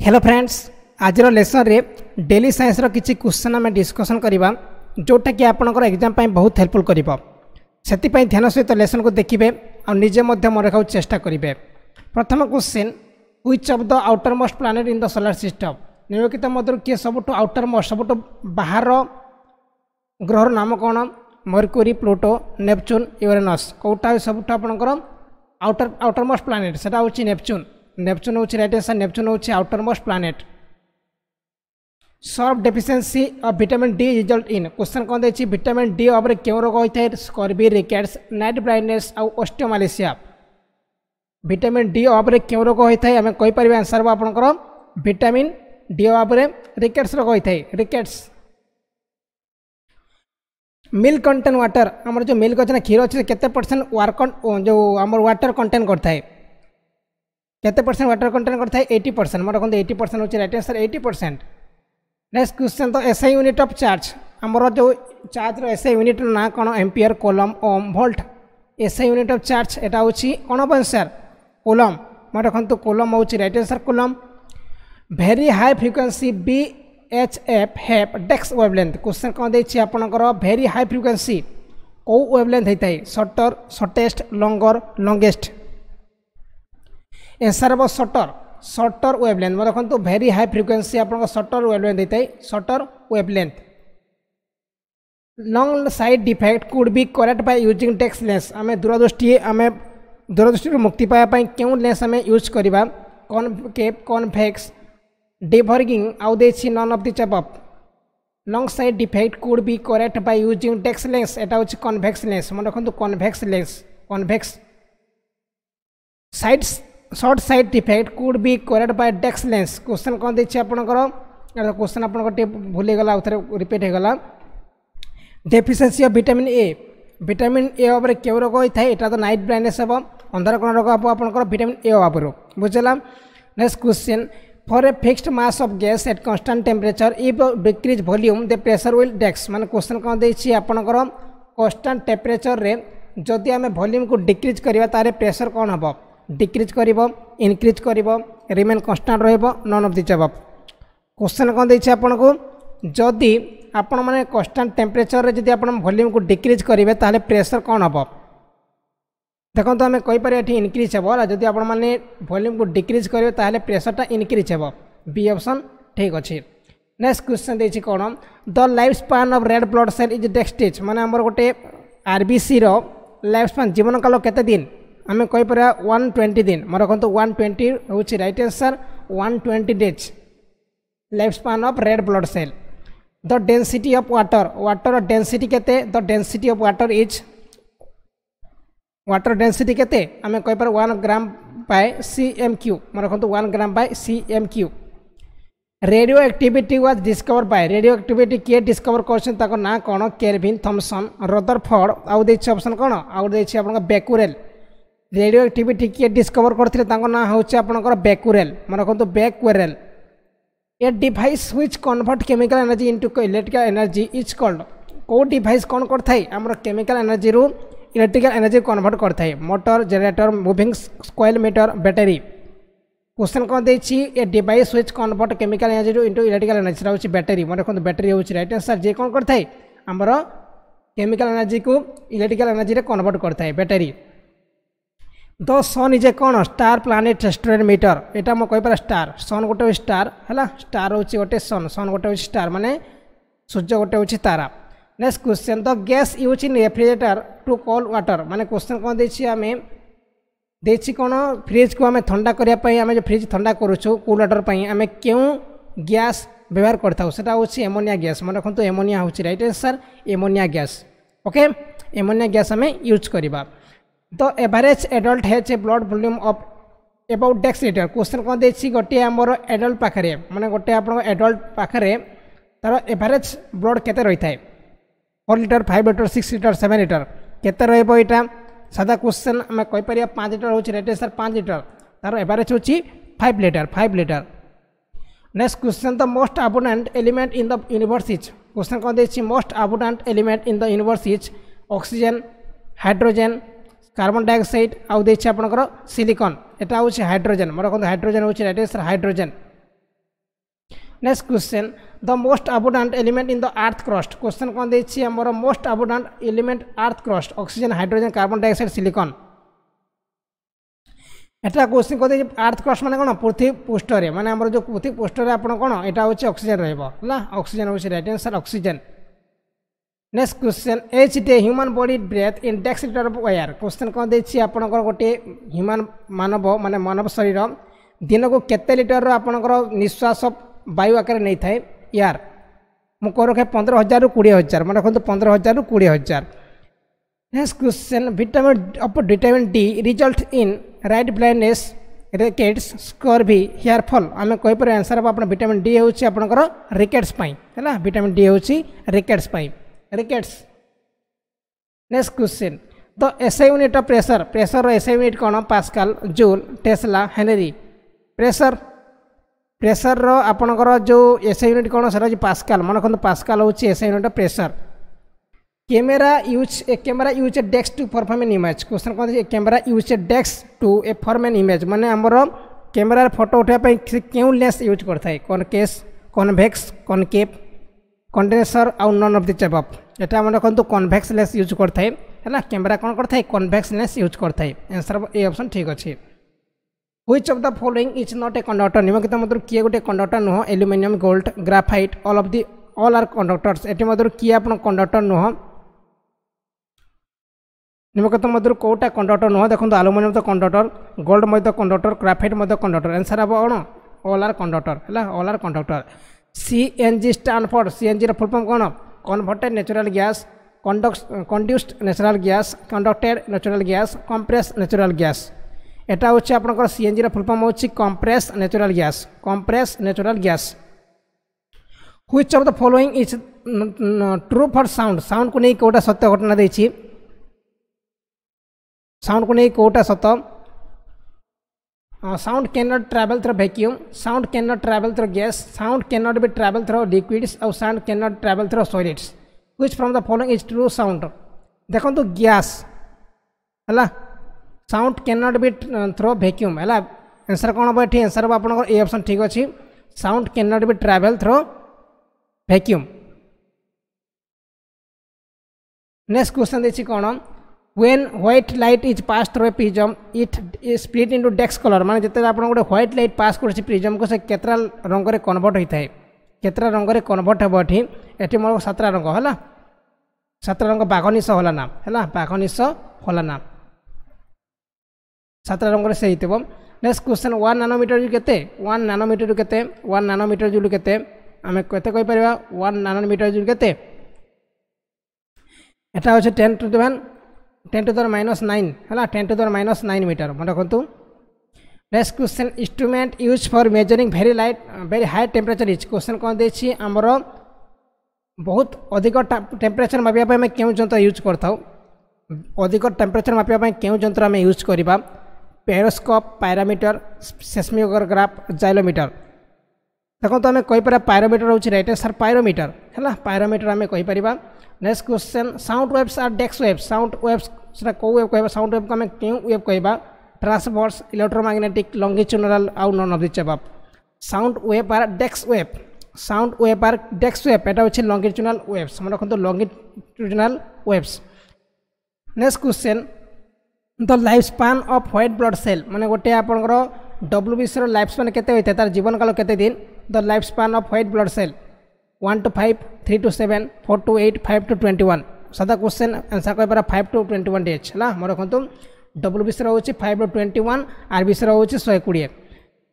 Hello friends আজর লেসনরে daily সাইন্সর কিছু question আমি discussion করা ଯେଉଁଟାକି ଆପଣଙ୍କର ଏକ୍ଜାମ୍ ପାଇଁ ବହୁତ ହେଲ୍ପଫୁଲ୍ କରିବ ସେଥିପାଇଁ ଧ୍ୟାନ ସହିତ ଲେସନ୍କୁ ଦେଖିବେ ଆଉ ନିଜେ ମଧ୍ୟ ମନେ ରଖିବାକୁ ଚେଷ୍ଟା କରିବେ ପ୍ରଥମ question which of the outermost planet in the solar system ନିମ୍ନଲିଖିତ ମଧ୍ୟରୁ କିଏ ସବୁଠୁ ଆଉଟର ମୋଷ୍ଟ ସବୁଠୁ ବାହାର ଗ୍ରହର ନାମ କ'ଣ ମର୍କ୍ୟୁରୀ ପ୍ଲୁଟୋ ନେପଚୁନ୍ ୟୁରେନସ୍ କେଉଁଟା ସବୁଠୁ ଆପଣଙ୍କର ଆଉଟର ଆଉଟର ମୋଷ୍ଟ ପ୍ଲାନେଟ୍ ସେଟା ହେଉଛି ନେପଚୁନ୍ ନେପଚୁନ୍ ହେଉଛି ରାଇଟ୍ ଆନ୍ସର୍ ନେପଚୁନ୍ ହେଉଛି outermost planet soft deficiency of vitamin D result in question କ'ଣ ଦେଇଛି ଭିଟାମିନ୍ ଡି ଅଭାବରେ କେଉଁ ରୋଗ ହୋଇଥାଏ ସ୍କର୍ବି ରିକେଟ୍ସ ନାଇଟ୍ ବ୍ଲାଇଣ୍ଡନେସ୍ ଆଉ ଅଷ୍ଟିଓମାଲେସିଆ ଭିଟାମିନ୍ ଡି ଅଭାବରେ କେଉଁ ରୋଗ ହୋଇଥାଏ ଆମେ କହିପାରିବା ଆନ୍ସର୍ ହେବ ଆପଣଙ୍କର ଭିଟାମିନ୍ ଡି ଅଭାବରେ ରିକେଟ୍ସ ରୋଗ ହୋଇଥାଏ ରିକେଟ୍ସ ମିଲ୍କ କଣ୍ଟେନ୍ ୱାଟର ଆମର ଯେଉଁ ମିଲ୍କ ଅଛି ନା କ୍ଷୀର ଅଛି କେତେ ପରସେଣ୍ଟ ୱାର୍କ ଯେଉଁ ଆମର ୱାଟର କଣ୍ଟେନ୍ କରିଥାଏ কেতে পরসেন্ট ওয়াটার কন্টেন্ট করে থাকে এইটি পরসেন্ট মোট দেখুন এইটি পরসেন্ট হচ্ছে right answer eighty percent next question তো এসআই ইউনিট অফ চার্জ আমার যে চার্জর এসআই ইউনিটর না কোণ ampere coulomb ohm volt SI unit of charge এটা হচ্ছে কোণ হব আনসার কোলম মনে রাখতু কোলম হচ্ছে right answer coulomb very high frequency V H F হেপ ডেক্স ওয়েভলেন্থ কোশ্চেন কম দিয়েছি আপনার ভেরি হাই ফ্রিকোয়েন্সি কেউ ওয়েভলেন্থ হয়ে থাকে shorter shortest longer longest answer ହେବ ସର୍ଟର ସର୍ଟର ୱେଭଲେନ୍ଥ ମନେ ରଖନ୍ତୁ ଭେରି ହାଇ ଫ୍ରିକ୍ୱେନ୍ସି ଆପଣଙ୍କ ସର୍ଟର ୱେଭଲେନ୍ଥ ହେଇଥାଏ shorter wavelength long sight defect could be correct by using text lens ଆମେ ଦୂରଦୃଷ୍ଟି ଆମେ ଦୂରଦୃଷ୍ଟିରୁ ମୁକ୍ତି ପାଇବା ପାଇଁ କେଉଁ ଲେନ୍ସ ଆମେ ୟୁଜ୍ କରିବା କନକେପ୍ କନଭେକ୍ସ ଡିଭର୍ଗିଂ ଆଉ ଦେଇଛି none of the chop long sight defect could be correct by using text lens ଏଟା ହେଉଛି କନଭେକ୍ସ ଲେନ୍ସ ମନେ ରଖନ୍ତୁ convex lens convex short sight effect could be carried by dash lens question कौन देखिए आपंकर क्वेश्चन आप भूल आउ थे रिपीट होगा deficiency of vitamin A vitamin A भाव क्यों रोग होता है यहाँ तो नाइट ब्लाइंडनेस हम अंधारकोण रोग हम आपंकर भिटामिन ए अभाव बुझेगा next question for a fixed mass of gas at constant temperature if decrease volume the pressure will dash मैंने क्वेश्चन कौन देखिए आपंकर कन्स्टाट टेम्परेचर में जदि आम भल्यूम को डिक्रीज करवा, तेरे प्रेसर कौन हम ଡିକ୍ରିଜ୍ କରିବ ଇନକ୍ରିଜ୍ କରିବ ରିମେନ୍ କନଷ୍ଟାଣ୍ଟ ରହିବ ନନ୍ ଅଫ୍ ଦି ଜବାବ କ୍ୱେଶ୍ଚନ୍ କ'ଣ ଦେଇଛି ଆପଣଙ୍କୁ ଯଦି ଆପଣମାନେ କନଷ୍ଟାଣ୍ଟ ଟେମ୍ପରେଚରରେ ଯଦି ଆପଣ ଭଲ୍ୟୁମ୍କୁ ଡିକ୍ରିଜ୍ କରିବେ ତାହେଲେ ପ୍ରେସର କ'ଣ ହେବ ଦେଖନ୍ତୁ ଆମେ କହିପାରିବା ଏଠି ଇନକ୍ରିଜ୍ ହେବ ହେଲା ଯଦି ଆପଣମାନେ ଭଲ୍ୟୁମ୍କୁ ଡିକ୍ରିଜ୍ କରିବେ ତାହେଲେ ପ୍ରେସରଟା ଇନକ୍ରିଜ୍ ହେବ ବି ଅପସନ୍ ଠିକ୍ ଅଛି ନେକ୍ସଟ କ୍ୱେଶ୍ଚନ୍ ଦେଇଛି କ'ଣ the life span of red blood cell is ଡେକ୍ସଟିଜ୍ ମାନେ ଆମର ଗୋଟେ ଆର୍ବିସିର ଲାଇଫ୍ ସ୍ପାନ୍ ଜୀବନକାଳ କେତେ ଦିନ ଆମେ କହିପାରିବା ୱାନ୍ ଟ୍ୱେଣ୍ଟି ଦିନ ମୋର ରଖନ୍ତୁ ୱାନ୍ ଟ୍ୱେଣ୍ଟି ହେଉଛି right answer one twenty days life span of red blood cell the density of water water density କେତେ the density of water is water density କେତେ ଆମେ କହିପାରିବା one gram by C M Q ମୋର ରଖନ୍ତୁ one gram by C M Q radioactivity was discover by radioactivity କିଏ discover କରିଛନ୍ତି ତାଙ୍କ ନାଁ କ'ଣ କେରଭିନ୍ ଥମସନ୍ ରଦର ଫର୍ଡ ଆଉ ଦେଇଛି ଅପସନ୍ କ'ଣ ଆଉ ଦେଇଛି ଆପଣଙ୍କ ବେକୁରେଲ୍ ରେଡ଼ିଓ ଆକ୍ଟିଭିଟି କିଏ ଡିସ୍କଭର କରିଥିଲେ ତାଙ୍କ ନାଁ ହେଉଛି ଆପଣଙ୍କର ବେକୁରେଲ୍ ମନେ ରଖନ୍ତୁ Becquerel a device which convert chemical energy into electrical energy is called କେଉଁ ଡିଭାଇସ୍ କ'ଣ କରିଥାଏ ଆମର କେମିକାଲ ଏନର୍ଜିରୁ ଇଲେକ୍ଟ୍ରିକାଲ ଏନର୍ଜି କନଭର୍ଟ କରିଥାଏ motor generator moving coil meter battery question କ'ଣ ଦେଇଛି a device which convert chemical ଏନର୍ଜିରୁ into electrical energy ସେଟା ହେଉଛି ବ୍ୟାଟେରୀ ମନେ ରଖନ୍ତୁ ବ୍ୟାଟେରୀ ହେଉଛି ରାଇଟ୍ ଆନ୍ସର୍ ଯିଏ କ'ଣ କରିଥାଏ ଆମର କେମିକାଲ ଏନର୍ଜିକୁ ଇଲେକ୍ଟ୍ରିକାଲ ଏନର୍ଜିରେ କନଭର୍ଟ କରିଥାଏ battery the sun is a କ'ଣ ଷ୍ଟାର ପ୍ଲାନେଟ୍ ରେଷ୍ଟୁରାଣ୍ଟ ମିଟର ଏଇଟା ମୁଁ କହିପାରେ ଷ୍ଟାର ସନ୍ ଗୋଟେ ହେଉଛି ଷ୍ଟାର ହେଲା ଷ୍ଟାର ହେଉଛି ଗୋଟେ ସନ୍ ସନ୍ ଗୋଟେ ହେଉଛି ଷ୍ଟାର ମାନେ ସୂର୍ଯ୍ୟ ଗୋଟେ ହେଉଛି ତାରା next question the gas use in refrigerator to cool water ମାନେ କ୍ୱେଶ୍ଚନ୍ କ'ଣ ଦେଇଛି ଆମେ ଦେଇଛି କ'ଣ ଫ୍ରିଜ୍କୁ ଆମେ ଥଣ୍ଡା କରିବା ପାଇଁ ଆମେ ଯେଉଁ ଫ୍ରିଜ୍ ଥଣ୍ଡା କରୁଛୁ କୁଲ୍ ୱାଟର ପାଇଁ ଆମେ କେଉଁ ଗ୍ୟାସ୍ ବ୍ୟବହାର କରିଥାଉ ସେଟା ହେଉଛି ଏମୋନିଆ ଗ୍ୟାସ୍ ମନେ ରଖନ୍ତୁ ଏମୋନିଆ ହେଉଛି right answer ammonia gas okay ammonia gas ଆମେ ୟୁଜ୍ କରିବା the average adult has a blood volume of about ଡେକ୍ସ litre question କ'ଣ ଦେଇଛି ଗୋଟିଏ ଆମର ଏଡଲ୍ଟ ପାଖରେ ମାନେ ଗୋଟେ ଆପଣଙ୍କ ଏଡଲ୍ଟ ପାଖରେ ତାର ଏଭାରେଜ୍ ବ୍ଲଡ୍ କେତେ ରହିଥାଏ four litre five litre six litre seven litre କେତେ ରହିବ ଏଇଟା ସାଧା କ୍ୱେଶ୍ଚନ୍ ଆମେ କହିପାରିବା ପାଞ୍ଚ ଲିଟର ହେଉଛି ରେଟ୍ ସାର୍ ପାଞ୍ଚ ଲିଟର ତାର ଏଭାରେଜ୍ ହେଉଛି five litre five litre next question the most abundant element in the universe is question କ'ଣ ଦେଇଛି most abundant element in the universe is oxygen hydrogen carbon dioxide আউ দিয়েছে আপনার silicon এটা হচ্ছে হাইড্রোজেন মনে রাখুন হাইড্রোজেন হচ্ছে রেডিয়েসর hydrogen next question the most abundant element in the earth crust question কম দিয়েছি আমার most abundant element earth crust oxygen hydrogen carbon dioxide silicon এটা কোশ্চিন কথা আর্থ ক্রস মানে কোণ পৃথিবী পৃষ্ঠরে মানে আমার যে পৃথিবী পৃষ্ঠরে আপনার কোণ এটা হচ্ছে অক্সিজেন রহব হল অক্সিজেন হচ্ছে right answer oxygen next question each day human body breath index litre air question कौन दे आपंकर गोटे ह्यूमन मानव मान मानव शरीर दिन को केते लिटर आपंकर निश्वास वायु आकार नहीं था यार मु रखे पंद्रह हज़ार रु कह हज़ार मैं रखु पंद्रह हज़ार रु कह हज़ार next question vitamin of vitamin D result in night blindness rickets scurvy hair fall आम कहीपर आंसर हम आप भिटामिन डी हूँ आपंकर रिकेट्स है विटामिन डी हूँ rickets next question the the unit unit of pressure. Pressure SI unit कौन pascal joule tesla henry pressure pressure रो आपणकर जो एसआई यूनिट कौन सर पास्कल मन रखु पास्कल हूँ SI unit pressure camera use a camera use a dash to perform an image question कौन a camera use a dash to a form an image मैंने आमर कैमेर फटो उठाया क्यों लेंस यूज़ करता है. कौन केस कनभेक्स कनकेप কন্ডেনসর আউ নন অফ দি চেপ অফ এটা আমরা কিন্তু কনভেক্স লেন্স ইউজ করতে হ্যাঁ ক্যামেরা কোণ করতে কনভেক্স লেন্স ইউজ করতে আনসার এই অপশন ঠিক আছে। Which of the following is not a conductor নিমকিত মধ্যে কি গোটে conductor Nuh? Aluminium gold graphite all of the all are conductors এটি মধ্যে কি আপনার কন্ডক্টর নুহ? নিমকত মধ্যে কোটা কন্ডক্টর নুহ? দেখুন আলুমিনিয়াম তো কন্ডক্টর গোল্ড মধ্যে কন্ডক্টর গ্রাফাইট মধ্যে কন্ডক্টর আনসার হব কোণ অল আর কন্ডক্টর হ্যাঁ all are conductor CNG stand for সিএনজির full form কোন converted natural gas conducts condensed natural gas conducted natural gas compress natural gas এটা হচ্ছে আপনার সিএনজির ফুল ফর্ম হচ্ছে compress natural gas compress natural gas which of the following is true for sound সাউন্ডକୁ ନେଇ কেউটা সত্য ঘটনা দিয়েছি ସାଉଣ୍ଡକୁ ନେଇ কেউটা সত্য Uh, sound cannot travel through vacuum, sound cannot travel through gas, sound cannot be travel through liquids और sound cannot travel through solids. Which from the following is true sound? देखो तो गैस है साउंड कैनट भी through vacuum है answer कौन हम ये answer हम आप ए ऑप्शन ठीक अच्छे sound cannot be travel through vacuum next question देखिए कौन when white light is passed through a prism it is split into dex color mane jete apan gote white light pass korchi prism ko se ketra rang re convert hoithai ketra rang re convert hobo thi eti mor satra rang hola satra rang baghonisa hola na hela baghonisa hola na satra rang re sei thibo next question 1 nanometer ju kete 1 nanometer ju kete 1 nanometer ju kete ame kete koi pariba 1 nanometer ju kete eta hoche 10 to the 1 ten to the minus nine, है ten to the minus nine metre. मन रखु next question instrument use for measuring very light very high temperature is question कौन देखिए बहुत अधिक temperature मापापी आम क्यों जंत्र use करता अधिक टेम्परेचर मापापी क्यों जंत्र आम यूज़ करवा पेरोस्कोप पैरामीटर सेस्मियोग्राफ जाइलोमीटर ଦେଖନ୍ତୁ ଆମେ କହିପାରିବା ପାଇରୋମିଟର ହେଉଛି ରାଇଟ୍ ସାର୍ ପାଇରୋମିଟର ହେଲା ପାଇରୋମିଟର ଆମେ କହିପାରିବା next question sound waves are dash wave sound waves ସେଟା କେଉଁ ୱେଭ୍ କହିବା ସାଉଣ୍ଡ ୱେଭ୍କୁ ଆମେ କେଉଁ ୱେଭ୍ କହିବା ଟ୍ରାନ୍ସଭର୍ସ ଇଲେକ୍ଟ୍ରୋମାଗ୍ନେଟିକ୍ ଲଙ୍ଗିଚୁନାରାଲ ଆଉ none of the above sound wave are dash wave sound wave are dash wave ଏଇଟା ହେଉଛି ଲଙ୍ଗିଚୁନାଲ ୱେଭ୍ସ ମନେ ରଖନ୍ତୁ longitudinal waves next question the life span of white blood cell ମାନେ ଗୋଟିଏ ଆପଣଙ୍କର ଡବ୍ଲ୍ୟୁବିସିର life span କେତେ ହୋଇଥାଏ ତାର ଜୀବନକାଳ କେତେ ଦିନ the lifespan of white blood cell 1 to 5 3 to 7 4 to 8 5 to 21 সাদা কোশ্চেন আনসার করে five to twenty one days হল মনে রাখতু ডবল বিসি রয়েছে five to twenty one R BC রয়েছে শহে কোড়িয়ে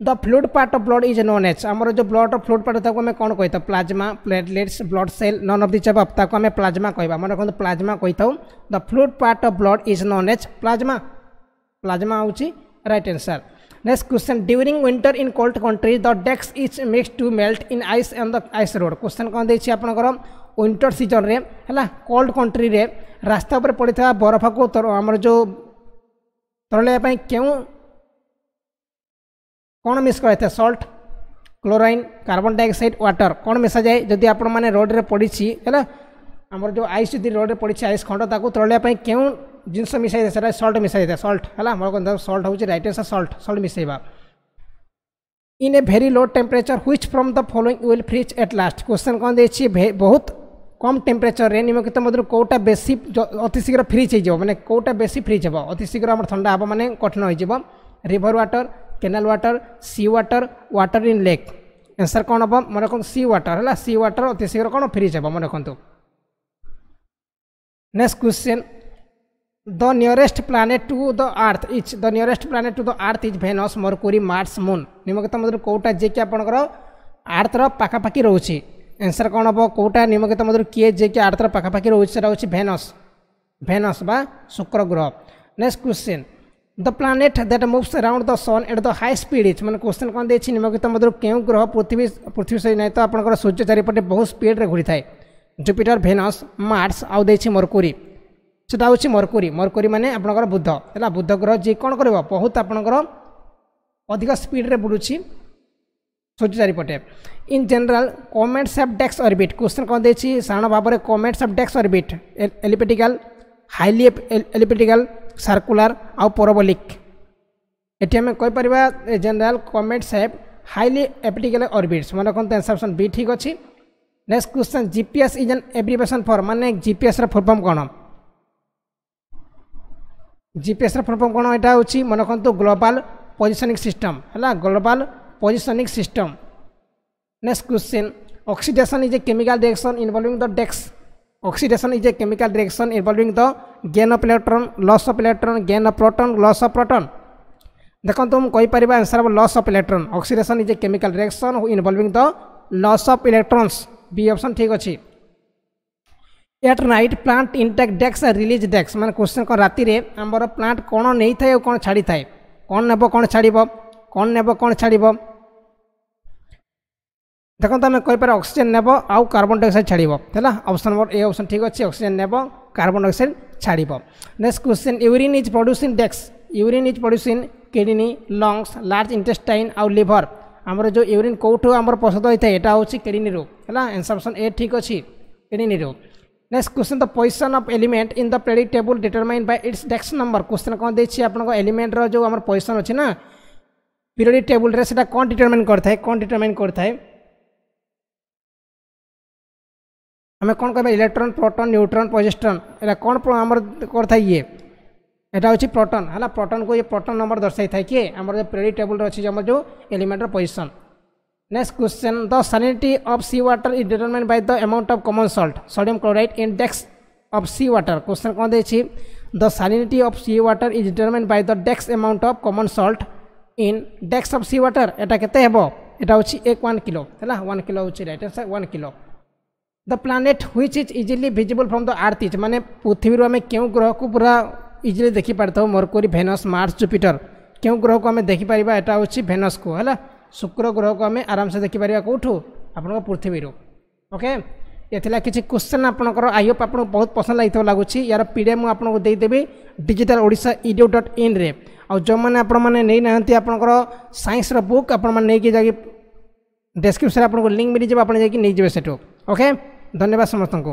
the fluid part of blood is known as আমার যে ব্লডর ফ্লুড পার্ট তাকে আমি কোণ কইতা plasma platelets blood cell none of these of তাকে আমি প্লাজমা কইবা মনে রাখতু plasma কইতাও the fluid part of blood is known as plasma plasma হচ্ছে right answer right answer next question during winter in cold country the desks is mix to melt in ice and the ice road question कौन देखिए आपंकर winter season रे है cold country रे रास्ता पर पड़ा बरफ को आमर जो तरल क्यों कौन मिस कराई salt chlorine carbon dioxide water कौन मिसा जाए जदि आपण मैंने रोड रे पड़ी है आमर जो आइस जब रोड रे पड़ी आइस खंड ताकू तरल क्यों जिनस मिसाई सल्ट मिसाई सल्ट है मोर सल्ट हूँ right answer salt salt मिसेवा in a very low temperature which from the following will freeze at last question कौन देखिए बहुत कम टेम्परेचर निम्नलिखित मध्य कौटा बेसी अति शीघ्र फ्रिज हो मैंने कौटा बेसी फ्रिज हे अति शीघ्र आम ठंडा हम मैंने कठिन हो river water canal water sea water water in lake answer कौन हम मन रखु सी वाटर है सी वाटर अति शीघ्र कौन फ्रिज हे मन रखु next question The nearest planet to the earth is the nearest planet to the earth is Venus, Mercury, Mars, Moon. নিম্নলিখিত ମଧ୍ୟରୁ କେଉଁଟା ଯିଏକି ଆପଣଙ୍କର ଆର୍ଥର ପାଖାପାଖି ରହୁଛି ଏନ୍ସର୍ କ'ଣ ହେବ କେଉଁଟା ନିମ୍ନଲିଖିତ ମଧ୍ୟରୁ କିଏ ଯିଏକି ଆର୍ଥର ପାଖାପାଖି ରହୁଛି ସେଟା ହେଉଛି ଭେନସ୍ ଭେନସ୍ ବା ଶୁକ୍ର ଗ୍ରହ next question the planet that moves around the sun at the high speed is ମାନେ କ୍ୱେଶ୍ଚିନ୍ କ'ଣ ଦେଇଛି ନିମ୍ନଲିଖିତ ମଧ୍ୟରୁ କେଉଁ ଗ୍ରହ ପୃଥିବୀ ପୃଥିବୀ ସହିତ ନାହିଁ ତ ଆପଣଙ୍କର ସୂର୍ଯ୍ୟ ଚାରିପଟେ ବହୁ ସ୍ପିଡ଼୍ରେ ଘୁରିଥାଏ ଜୁପିଟର ଭେନସ୍ ମାର୍ସ ଆଉ ଦେଇଛି ମର୍କୁରୀ সেটা হচ্ছে মরকুরি মরকুরি মানে আপনার বুধ হল বুধ গ্রহ যে কোণ করব বহুত আপনার অধিক স্পিড্রে বুড়ুছি সূর্য চারিপটে in general comets of dash orbit question কম দিয়েছি সাধারণ ভাবে comets of dash orbit elliptical highly elliptical circular আউ পরবলিক এটি আমি কইপার general comets of highly elliptical orbits মনে রাখতে আনসার অপশন বি ঠিক ଅଛି। Next question GPS is an abbreviation for মানে জিপিএসর ফুল ফর্ম জিপিএসর ফুল ফর্ম কোণ এটা হচ্ছে মনে রাখতু গ্লোবাল পজিশনিং সিস্টম হ্যাঁ global positioning system next question oxidation is a chemical direction involving the dash oxidation is a chemical direction involving the gain of electron loss of electron gain of proton loss of proton দেখুন মু কইপার answer হব loss of electron oxidation is a chemical direction involving the loss of electrons B option ঠিক আছে at night plant intake dash are release dash মানে question কর রাতে আমার প্লান্ট কোণ নেই থাকে কোণ ছাড়ি থাকে কোণ নেব কোণ ছাড়ব? কোণ নেব কোণ ছাড়ব? দেখুন আমি কইপার অক্সিজেন নেব, আউ কার্বন ডাইঅক্সাইড ছাড়ব। হ্যাঁ অপশন নম্বর এ অপশন ঠিক আছে অক্সিজেন নেব কার্বন ডাইঅক্সাইড ছাড়ব। Next question urine is producing dash urine is producing kidney lungs large intestine আউ লিভর আমার যে ইউরিন কোটু আমার প্রস্তুত হয়ে থাকে এটা হচ্ছে কিডনি রোগ হ্যাঁ এনসাপসন এ ঠিক আছে কিডনি রোগ next question the position of element in the periodic table determine by its desks number question कौन देखिए आपको एलिमेंट जो आम पोजिशन अच्छे ना पीरियडिक टेबुल रे सेटा कौन डिटरमाइन करता है कौन डिटरमाइन करता है आम कौन कह इलेक्ट्रॉन प्रोटॉन न्यूट्रॉन पोजिस्ट्रॉन एटा कौन आम करता है ये यहाँ हूँ प्रोटॉन है प्रोटॉन को ये प्रोटॉन नंबर दर्शाई था किए आम जो पीरियडिक टेबुल अच्छी जो Elementor position Next question. The salinity of seawater is determined by the amount of common salt, sodium chloride index of seawater. Question कौन दे छी? The salinity of seawater is determined by the dex amount of common salt in dex of seawater. এটা কেতে হবো? এটা হচ্ছে এক one kilo হ্যাঁ one kilo হচ্ছে right answer one kilo the planet which is easily visible from the earth is मैंने पृथ्वी आम क्यों ग्रह को पूरा इजिली देखिपारी मरकोरी भेनस मार्स जुपिटर क्यों ग्रह को आम देखिपर यहाँ हूँ भेनस को है ଶୁକ୍ର ଗ୍ରହକୁ ଆମେ ଆରାମସେ ଦେଖିପାରିବା କେଉଁଠୁ ଆପଣଙ୍କ ପୃଥିବୀରୁ ଓକେ ଏଥିଲା କିଛି କ୍ୱେଶ୍ଚନ୍ ଆପଣଙ୍କର ଆଇ ହୋପ୍ ଆପଣଙ୍କୁ ବହୁତ ପସନ୍ଦ ଲାଗିଥିବ ଲାଗୁଛି ୟାର ପି ଡି ଏଫ୍ ମୁଁ ଆପଣଙ୍କୁ ଦେଇଦେବି ଡିଜିଟାଲ୍ ଓଡ଼ିଶା ଇଡ଼ିଓ ଡଟ୍ ଇନ୍ରେ ଆଉ ଯେଉଁମାନେ ଆପଣମାନେ ନେଇନାହାନ୍ତି ଆପଣଙ୍କର ସାଇନ୍ସର ବୁକ୍ ଆପଣମାନେ ନେଇକି ଯାଇକି ଡେସ୍କ୍ରିପ୍ସନ୍ରେ ଆପଣଙ୍କୁ ଲିଙ୍କ୍ ମିଳିଯିବ ଆପଣ ଯାଇକି ନେଇଯିବେ ସେଠୁ ଓକେ ଧନ୍ୟବାଦ ସମସ୍ତଙ୍କୁ